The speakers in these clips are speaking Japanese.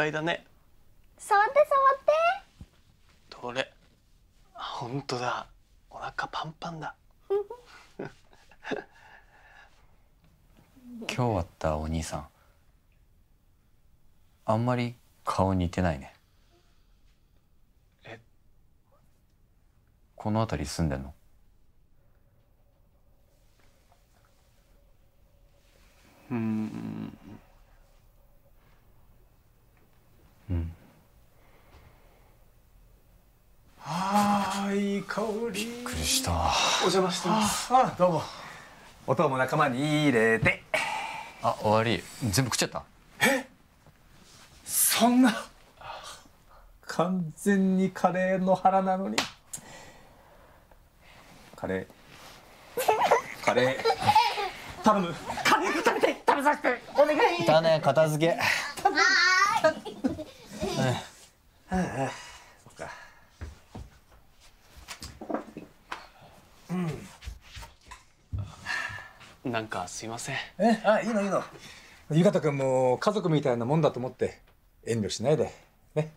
ぱいだね。触って触って。どれ？本当だ。お腹パンパンだ。今日会ったお兄さん。あんまり顔似てないね。え？この辺り住んでんの？うん。ああいい香り。びっくりした。お邪魔してます。あどうも。お供仲間に入れて。あ終わり。全部食っちゃった？そんな。完全にカレーの腹なのに。カレー。カレー。頼むカレー食べて食べさせて。お願い。だね片付けそっか。なんかすいません。え？あいいのいいの。ゆかたくんも家族みたいなもんだと思って遠慮しないで。ね。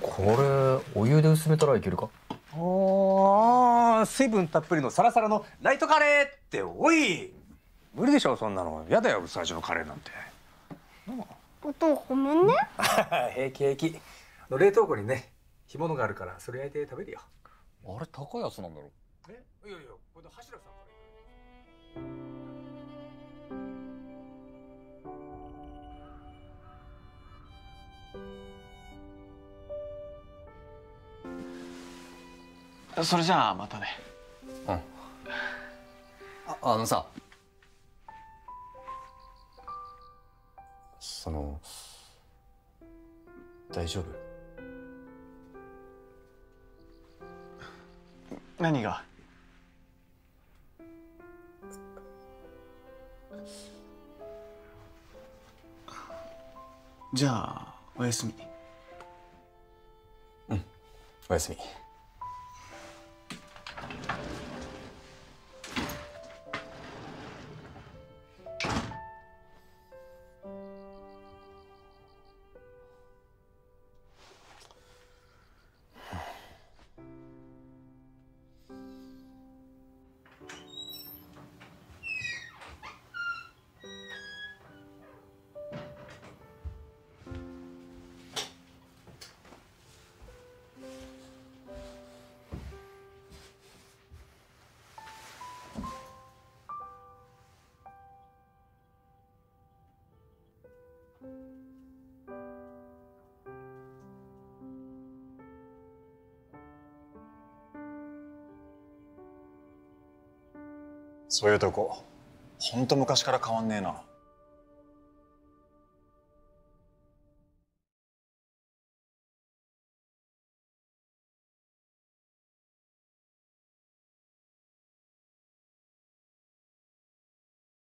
これお湯で薄めたらいけるか？おー水分たっぷりのサラサラのライトカレーっておい無理でしょそんなの。やだよ最初のカレーなんて。お父ごめんね。平気平気。冷凍庫にね干物があるからそれ焼いて食べるよ。あれ高いやつなんだろえ？いやいやこれ柱さんから。それじゃあまたね。うん。ああのさその大丈夫？何が？じゃあおやすみ。おやすみそういうとこほんと昔から変わんねえな。